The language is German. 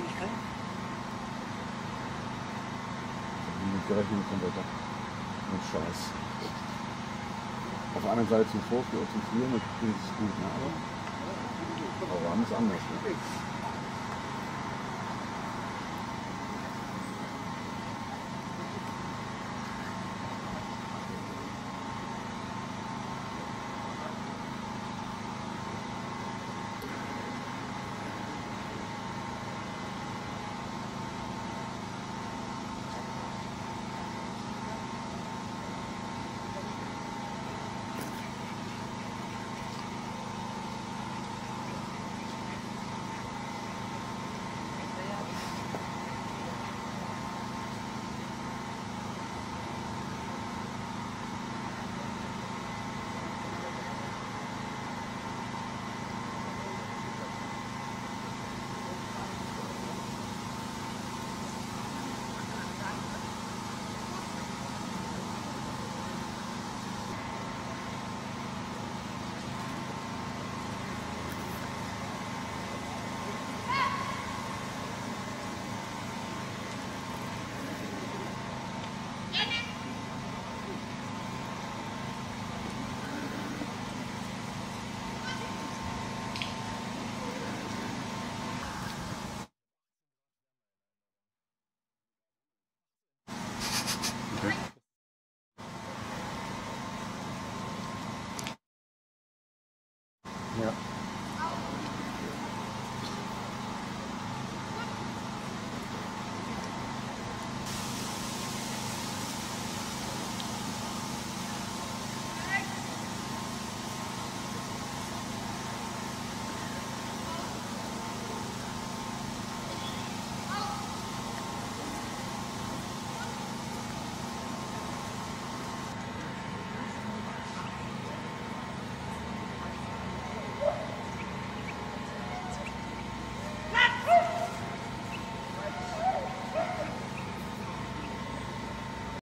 Steht nicht kein? Mit gerechnet mit dem Wetter. Mit Scheiß. Auf der anderen Seite zum Vorspiel und zum Frieren, das ist gut, ne? aber, aber warm ist anders. Ne?